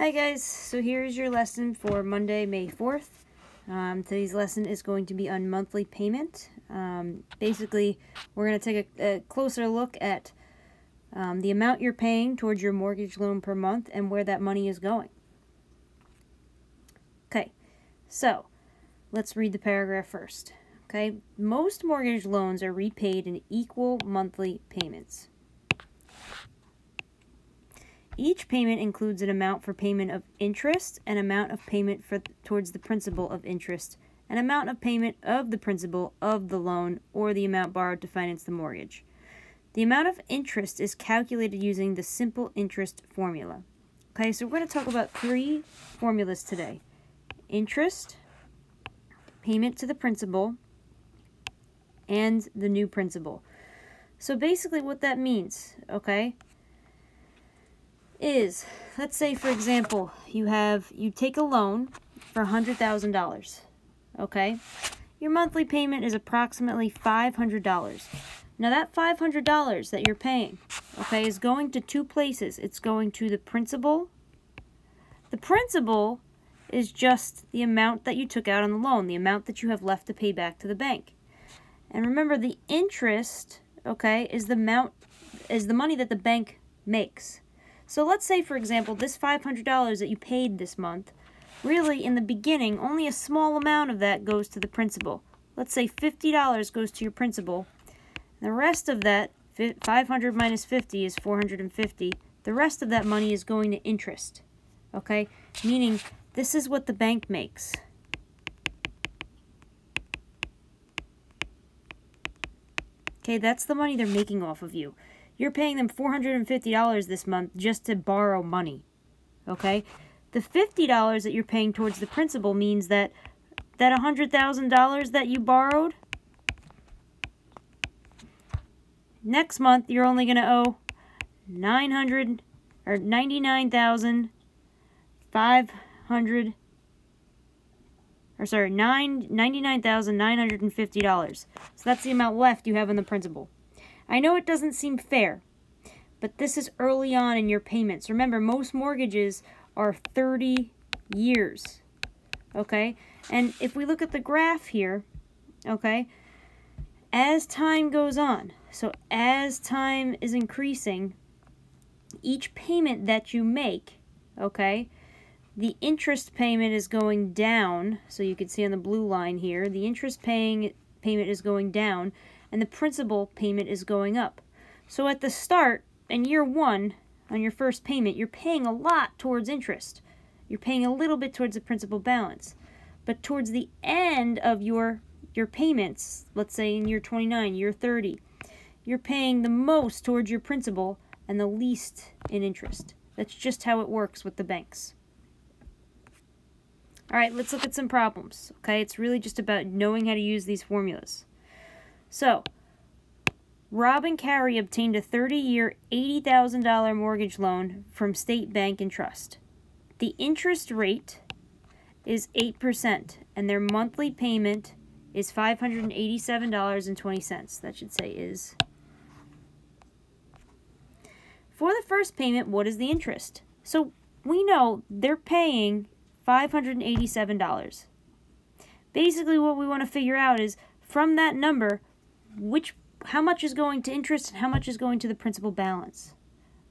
Hi guys, so here's your lesson for Monday, May 4th. Um, today's lesson is going to be on monthly payment. Um, basically, we're going to take a, a, closer look at um, the amount you're paying towards your mortgage loan per month and where that money is going. Okay, so let's read the paragraph first. Okay, most mortgage loans are repaid in equal monthly payments. Each payment includes an amount for payment of interest, an amount of payment for towards the principal of interest, an amount of payment of the principal of the loan, or the amount borrowed to finance the mortgage. The amount of interest is calculated using the simple interest formula. Okay, so we're going to talk about three formulas today. Interest, payment to the principal, and the new principal. So basically what that means, okay, is, let's say for example, you have, you take a loan for $100,000, okay? Your monthly payment is approximately $500. Now that $500 that you're paying, okay, is going to two places. It's going to the principal. The principal is just the amount that you took out on the loan, the amount that you have left to pay back to the bank. And remember the interest, okay, is the amount is the money that the bank makes. So let's say, for example, this $500 that you paid this month, really in the beginning, only a small amount of that goes to the principal. Let's say $50 goes to your principal. The rest of that, 500 minus 50 is 450. The rest of that money is going to interest. Okay? Meaning, this is what the bank makes. Okay, that's the money they're making off of you. You're paying them $450 this month just to borrow money. Okay? The $50 that you're paying towards the principal means that that $100,000 that you borrowed, next month you're only going to owe 900 or 99,500 or sorry, nine ninety nine thousand nine hundred and fifty dollars. So that's the amount left you have in the principal. I know it doesn't seem fair, but this is early on in your payments. Remember, most mortgages are 30 years, okay? And if we look at the graph here, okay, as time goes on, so as time is increasing, each payment that you make, okay, the interest payment is going down. So you can see on the blue line here, the interest paying payment is going down and the principal payment is going up. So at the start, in year one, on your first payment, you're paying a lot towards interest. You're paying a little bit towards the principal balance. But towards the end of your your payments, let's say in year 29, year 30, you're paying the most towards your principal and the least in interest. That's just how it works with the banks. All right, let's look at some problems. Okay, it's really just about knowing how to use these formulas. So, Rob and Carrie obtained a 30-year, $80,000 mortgage loan from State Bank and Trust. The interest rate is 8%, and their monthly payment is $587.20. That should say is. For the first payment, what is the interest? So we know they're paying $587. Basically, what we want to figure out is from that number, which how much is going to interest and how much is going to the principal balance.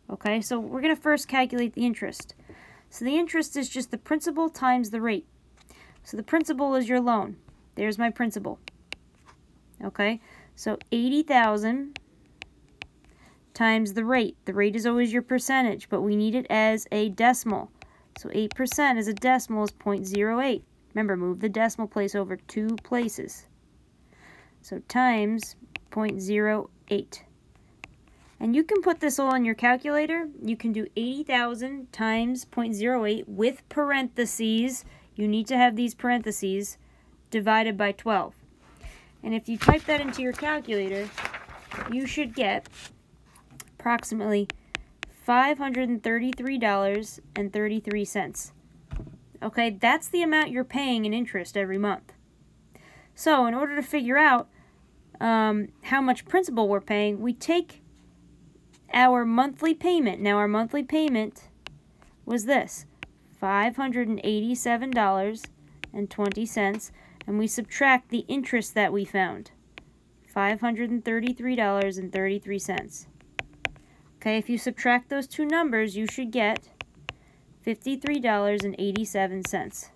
Okay, so we're going to first calculate the interest. So the interest is just the principal times the rate. So the principal is your loan. There's my principal. Okay, so 80,000 times the rate. The rate is always your percentage, but we need it as a decimal. So 8% as a decimal is 0.08. Remember, move the decimal place over two places. So times 0.08. And you can put this all in your calculator. You can do 80,000 times 0.08 with parentheses. You need to have these parentheses divided by 12. And if you type that into your calculator, you should get approximately $533.33. Okay, that's the amount you're paying in interest every month. So in order to figure out um, how much principal we're paying, we take our monthly payment. Now our monthly payment was this, $587.20 and we subtract the interest that we found. $533.33. Okay, if you subtract those two numbers, you should get $53.87.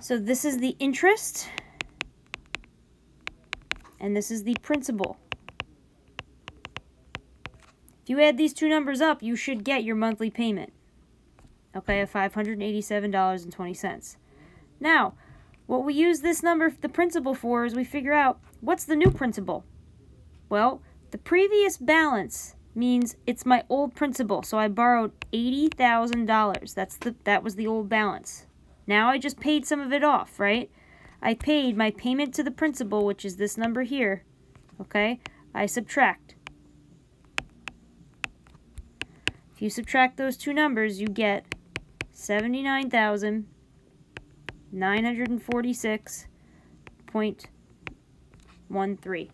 So this is the interest, and this is the principal. If you add these two numbers up, you should get your monthly payment, okay, of $587.20. Now, what we use this number, the principal for, is we figure out what's the new principal. Well, the previous balance means it's my old principal. So I borrowed $80,000. That's the that was the old balance. Now I just paid some of it off, right? I paid my payment to the principal, which is this number here. Okay? I subtract. If you subtract those two numbers, you get 79,946.13.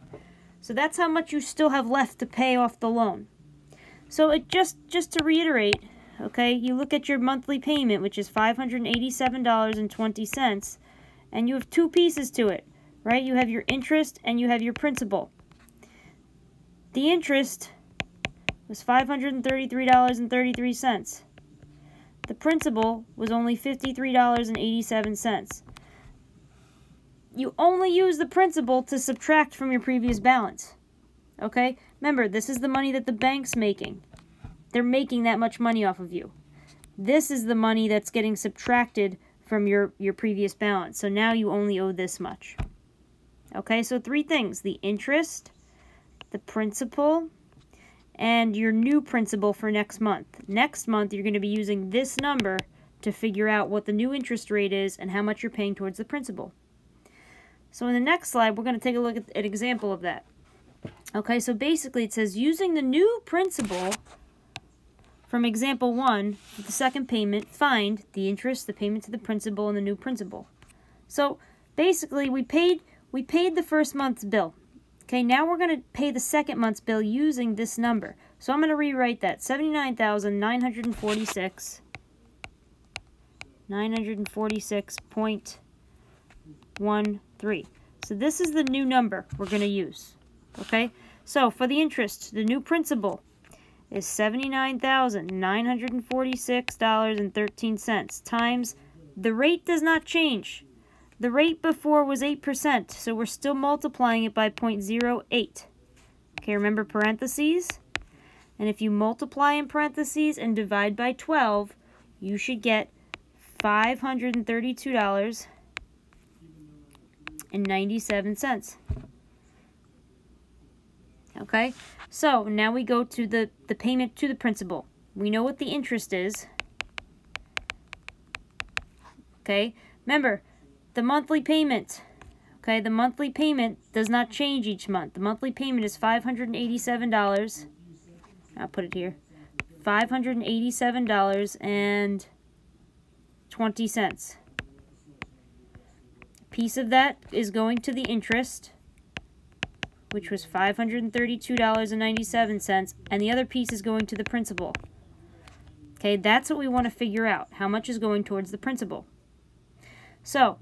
So that's how much you still have left to pay off the loan. So it just just to reiterate, okay, you look at your monthly payment, which is $587.20, and you have two pieces to it, right? You have your interest and you have your principal. The interest was $533.33. The principal was only $53.87 you only use the principal to subtract from your previous balance. Okay? Remember, this is the money that the bank's making. They're making that much money off of you. This is the money that's getting subtracted from your, your previous balance. So now you only owe this much. Okay, so three things. The interest, the principal, and your new principal for next month. Next month, you're going to be using this number to figure out what the new interest rate is and how much you're paying towards the principal. So in the next slide, we're going to take a look at an example of that. Okay, so basically it says using the new principal from example 1, the second payment, find the interest, the payment to the principal, and the new principal. So basically we paid we paid the first month's bill. Okay, now we're going to pay the second month's bill using this number. So I'm going to rewrite that. 79,946 946.1 3. So this is the new number we're going to use. Okay? So for the interest, the new principal is $79,946.13 times the rate does not change. The rate before was 8%, so we're still multiplying it by 0.08. Okay, remember parentheses? And if you multiply in parentheses and divide by 12, you should get $532 and 97 cents. Okay, so now we go to the, the payment to the principal. We know what the interest is. Okay, remember, the monthly payment. Okay, the monthly payment does not change each month. The monthly payment is $587. I'll put it here. $587 and 20 cents piece of that is going to the interest, which was $532.97, and the other piece is going to the principal. Okay, that's what we want to figure out. How much is going towards the principal? So,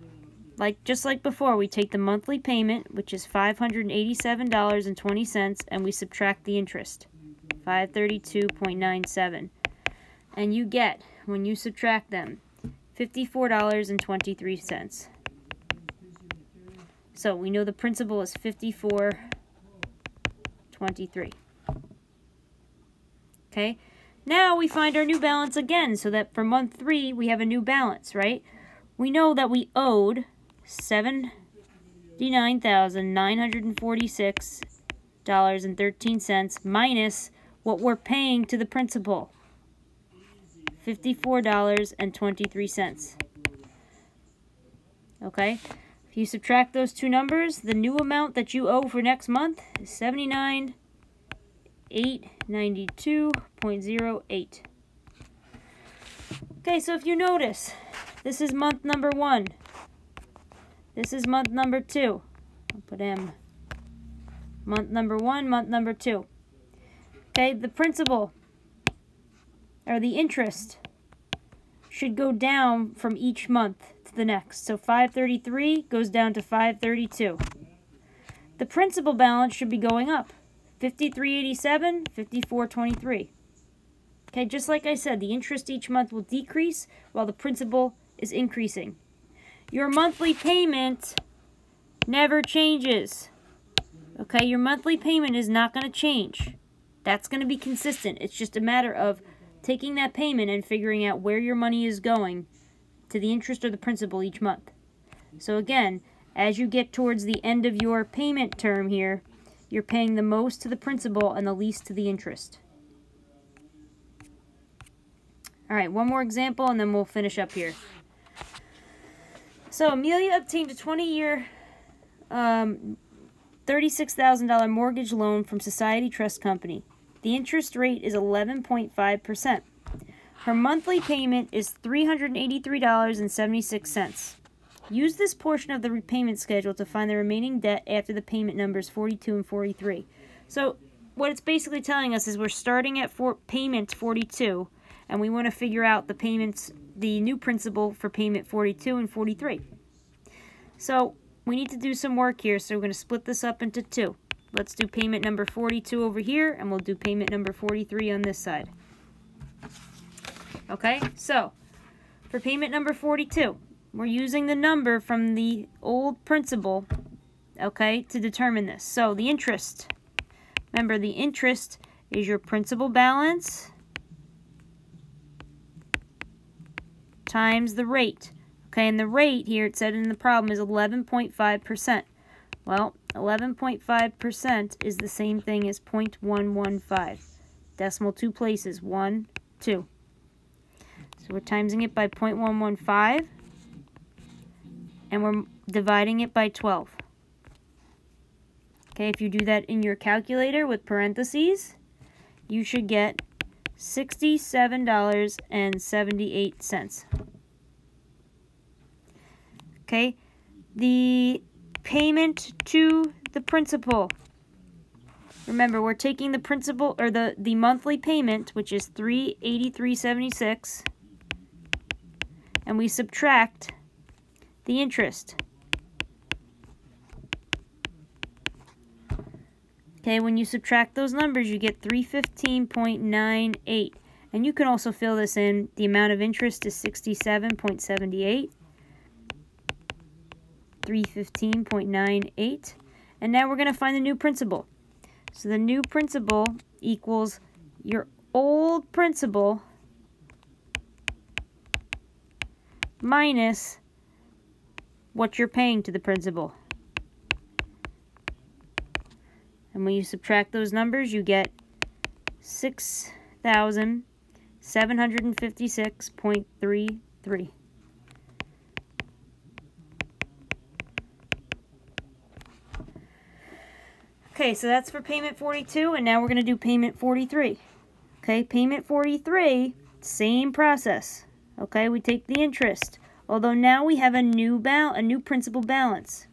like just like before, we take the monthly payment, which is $587.20, and we subtract the interest, 532.97. And you get, when you subtract them, $54.23. So we know the principal is 54.23. Okay, now we find our new balance again, so that for month three, we have a new balance, right? We know that we owed $79,946.13 minus what we're paying to the principal, $54.23. Okay? You subtract those two numbers, the new amount that you owe for next month is 79,892.08. Okay, so if you notice, this is month number one. This is month number two. I'll put M. Month number one, month number two. Okay, the principal, or the interest, should go down from each month the next. So 533 goes down to 532. The principal balance should be going up. 5387, 5423. Okay, just like I said, the interest each month will decrease while the principal is increasing. Your monthly payment never changes. Okay, your monthly payment is not going to change. That's going to be consistent. It's just a matter of taking that payment and figuring out where your money is going to the interest or the principal each month. So again, as you get towards the end of your payment term here, you're paying the most to the principal and the least to the interest. All right, one more example and then we'll finish up here. So Amelia obtained a 20-year um, $36,000 mortgage loan from Society Trust Company. The interest rate is 11.5%. Her monthly payment is $383.76. Use this portion of the repayment schedule to find the remaining debt after the payment numbers 42 and 43. So what it's basically telling us is we're starting at for payment 42 and we want to figure out the payments, the new principal for payment 42 and 43. So we need to do some work here, so we're going to split this up into two. Let's do payment number 42 over here, and we'll do payment number 43 on this side. Okay, so for payment number 42, we're using the number from the old principal, okay, to determine this. So the interest, remember the interest is your principal balance times the rate. Okay, and the rate here, it said in the problem, is 11.5%. Well, 11.5% is the same thing as 0.115. Decimal two places, 1, 2. So we're timesing it by 0.115, and we're dividing it by 12. Okay, if you do that in your calculator with parentheses, you should get $67.78. Okay, the payment to the principal. Remember, we're taking the principal or the the monthly payment, which is 383.76, and we subtract the interest. Okay, when you subtract those numbers, you get 315.98. And you can also fill this in. The amount of interest is 67.78. 315.98. And now we're going to find the new principal. So the new principal equals your old principal minus what you're paying to the principal. And when you subtract those numbers, you get 6,756.33. Okay, so that's for payment 42, and now we're going to do payment 43. Okay, payment 43, same process. Okay, we take the interest, although now we have a new bal a new principal balance.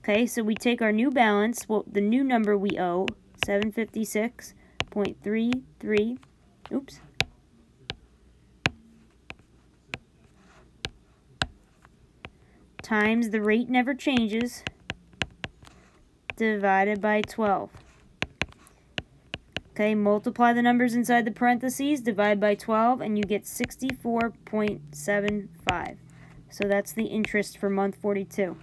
Okay, so we take our new balance, well, the new number we owe, 756.33, oops, times the rate never changes, divided by 12. Okay, multiply the numbers inside the parentheses, divide by 12, and you get 64.75. So that's the interest for month 42.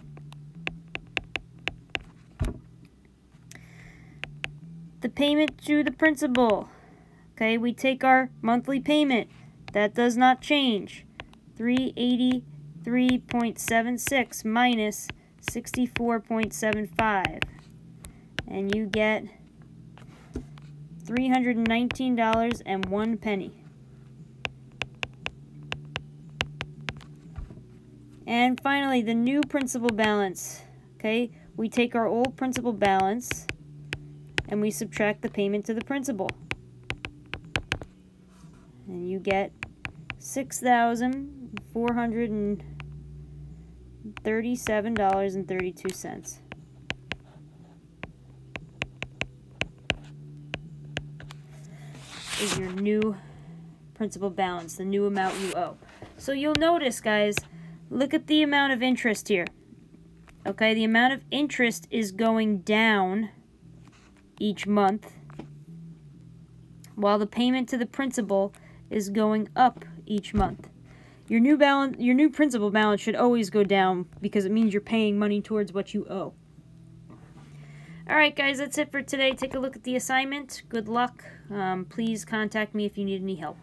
The payment to the principal. Okay, we take our monthly payment. That does not change. 383.76 minus 64.75 and you get $319 and one penny. And finally, the new principal balance. Okay, we take our old principal balance and we subtract the payment to the principal. And you get $6,437.32. is your new principal balance, the new amount you owe. So you'll notice, guys, look at the amount of interest here. Okay, the amount of interest is going down each month, while the payment to the principal is going up each month. Your new balance, your new principal balance should always go down because it means you're paying money towards what you owe. Alright guys, that's it for today. Take a look at the assignment. Good luck. Um, please contact me if you need any help.